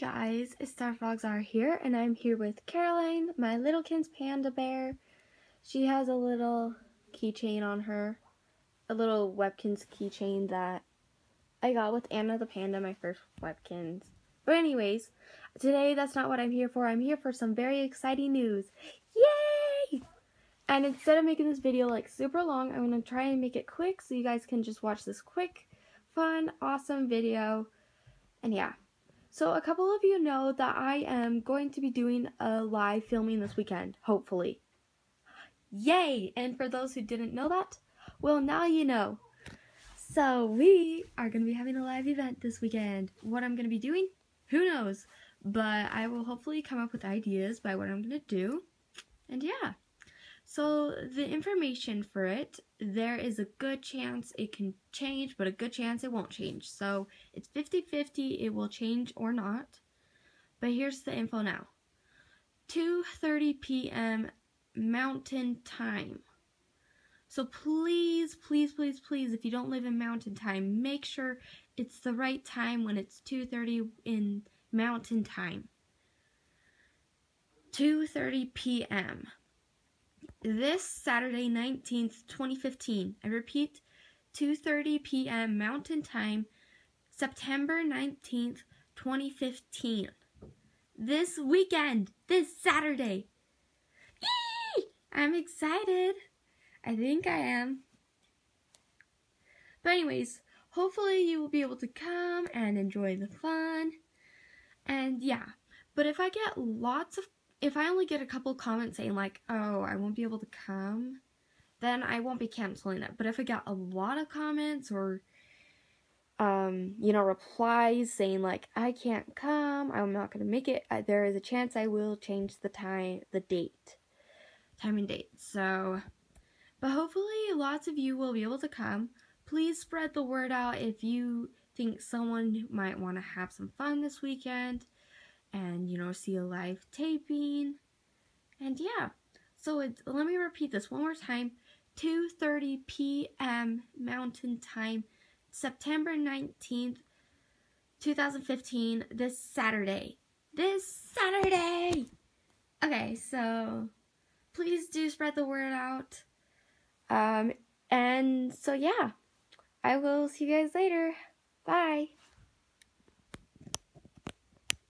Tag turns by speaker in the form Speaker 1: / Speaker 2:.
Speaker 1: Guys, it's Starfrogs here, and I'm here with Caroline, my Lil' Kinz panda bear. She has a little keychain on her, a little Webkinz keychain that I got with Anna the panda, my first Webkinz. But anyways, today that's not what I'm here for. I'm here for some very exciting news. Yay! And instead of making this video like super long, I'm going to try and make it quick so you guys can just watch this quick, fun, awesome video. And yeah. So a couple of you know that I am going to be doing a live filming this weekend, hopefully. Yay! And for those who didn't know that, well now you know. So we are going to be having a live event this weekend. What I'm going to be doing, who knows? But I will hopefully come up with ideas by what I'm going to do. And yeah. So the information for it, there is a good chance it can change, but a good chance it won't change. So it's 50-50, it will change or not. But here's the info now. 2.30 p.m. Mountain Time. So please, please, please, please, if you don't live in Mountain Time, make sure it's the right time when it's 2.30 in Mountain Time. 2.30 p.m this Saturday 19th, 2015. I repeat, 2:30 p.m. Mountain Time, September 19th, 2015. This weekend, this Saturday. Yee! I'm excited. I think I am. But anyways, hopefully you will be able to come and enjoy the fun. And yeah, but if I get lots of if I only get a couple comments saying like, oh, I won't be able to come, then I won't be canceling it. But if I get a lot of comments or, um, you know, replies saying like, I can't come, I'm not going to make it, there is a chance I will change the time, the date, time and date. So, but hopefully lots of you will be able to come. Please spread the word out if you think someone might want to have some fun this weekend and you know see a live taping. And yeah. So it's let me repeat this one more time. 2:30 p.m. mountain time September 19th 2015 this Saturday. This Saturday! Okay so please do spread the word out. Um and so yeah. I will see you guys later. Bye